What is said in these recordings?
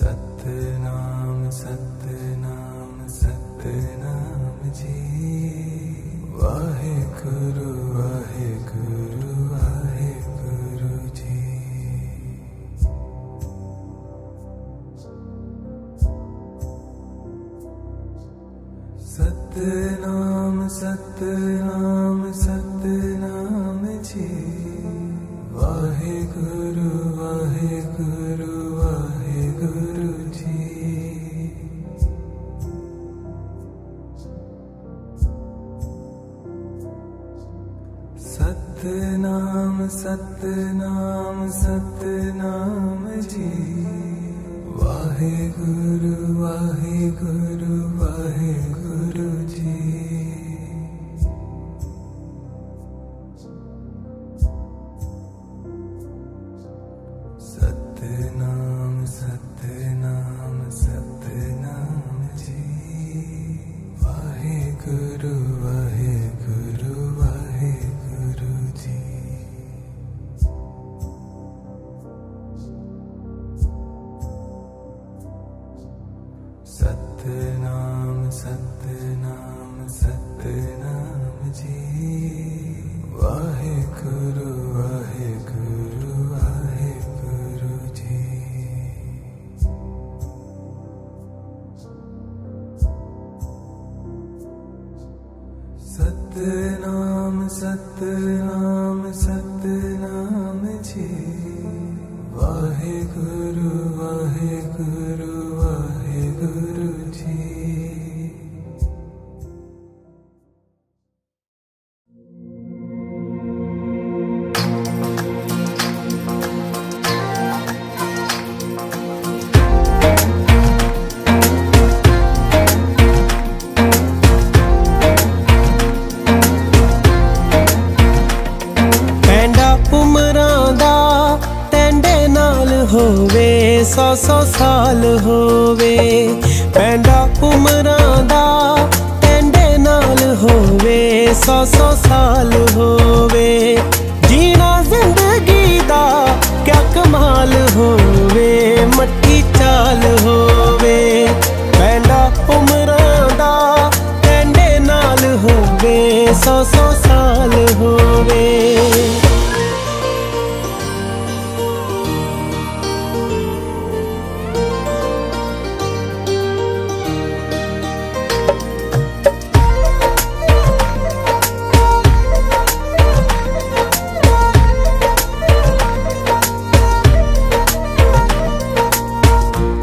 सतनाम सतनाम सतनाम जी। वाहे गुरु वाहे गुरु गुरु जी। सतनाम सतनाम सतनाम सतनाम सतनाम जी। वाहे गुरु वाहे गुरु वाहे गुरु सतनाम सतनाम सतनाम जी वाहे गुरु वाहे गुरु वाहे गुरु जी सतनाम सतनाम सतनाम ਹੋਵੇ, ਸੌ ਸੌ ਸਾਲ ਹੋਵੇ ਪੈਂਡਾ ਉਮਰਾਂ ਦਾ ਟੈਂਡੇ ਨਾਲ ਹੋਵੇ, ਸੌ ਸੌ ਸਾਲ ਹੋਵੇ, ਜੀਣਾ ਜ਼ਿੰਦਗੀ ਦਾ ਕਿਆ ਕਮਾਲ ਹੋਵੇ ਮੱਠੀ ਚਾਲ ਹੋਵੇ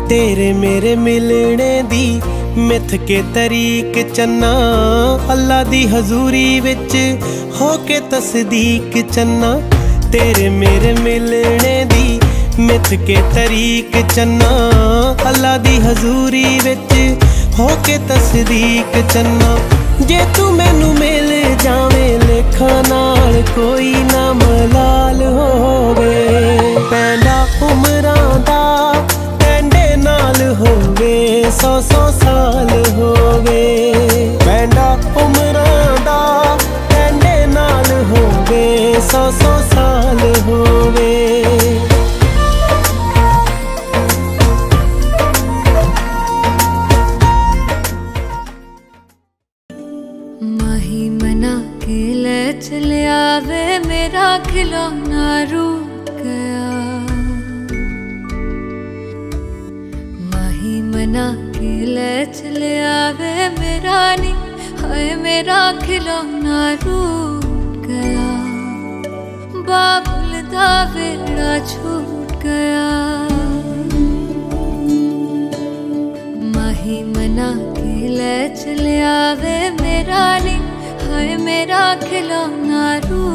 ਤੇਰੇ ਮੇਰੇ ਮਿਲਣੇ ਦੀ ਮਿੱਥ ਕੇ ਤਰੀਕ ਚੰਨਾ, ਅੱਲਾ ਦੀ ਹਜ਼ੂਰੀ ਵਿੱਚ ਹੋ ਕੇ ਤਸਦੀਕ ਚੰਨਾ। ਤੇਰੇ ਮੇਰੇ ਮਿਲਣੇ ਦੀ ਮਿੱਥ ਕੇ ਤਰੀਕ ਚੰਨਾ, ਅੱਲਾ ਦੀ ਹਜ਼ੂਰੀ ਵਿੱਚ ਹੋ ਕੇ ਤਸਦੀਕ ਚੰਨਾ। ਜੇ ਤੂੰ ਮੈਨੂੰ ਮਿਲ ਜਾਵੇਂ, ਲੇਖਾਂ ਨਾਲ ਕੋਈ ਨਾ ਮਲਾਲ ਹੋ। सौ सौ साल होवे माही मना के ले चले आवे, मेरा खिलौना रुक गया। माही मना के ले चले आवे, मेरा नी, हाय मेरा खिलौना रुक बाबुलदा बेड़ा छूट गया। माही मना के ले चले आवे मेरा नी, हाय मेरा खिलौना रू